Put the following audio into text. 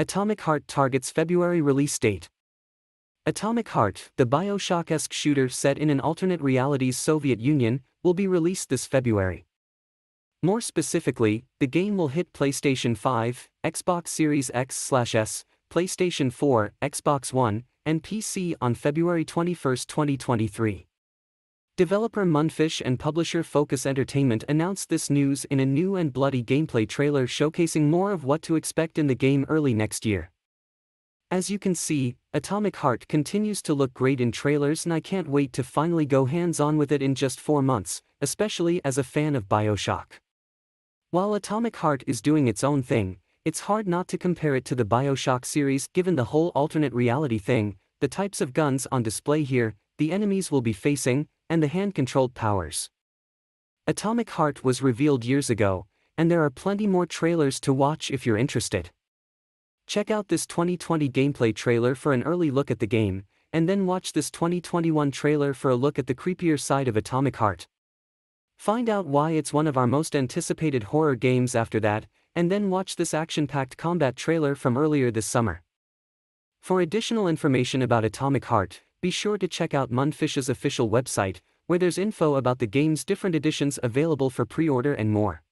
Atomic Heart targets February release date. Atomic Heart, the Bioshock esque shooter set in an alternate reality's Soviet Union, will be released this February. More specifically, the game will hit PlayStation 5, Xbox Series X/S, PlayStation 4, Xbox One, and PC on February 21, 2023. Developer Mundfish and publisher Focus Entertainment announced this news in a new and bloody gameplay trailer showcasing more of what to expect in the game early next year. As you can see, Atomic Heart continues to look great in trailers and I can't wait to finally go hands-on with it in just 4 months, especially as a fan of Bioshock. While Atomic Heart is doing its own thing, it's hard not to compare it to the Bioshock series given the whole alternate reality thing, the types of guns on display here, the enemies will be facing, and the hand-controlled powers. Atomic Heart was revealed years ago, and there are plenty more trailers to watch if you're interested. Check out this 2020 gameplay trailer for an early look at the game, and then watch this 2021 trailer for a look at the creepier side of Atomic Heart. Find out why it's one of our most anticipated horror games after that, and then watch this action-packed combat trailer from earlier this summer. For additional information about Atomic Heart, be sure to check out Mundfish's official website, where there's info about the game's different editions available for pre-order and more.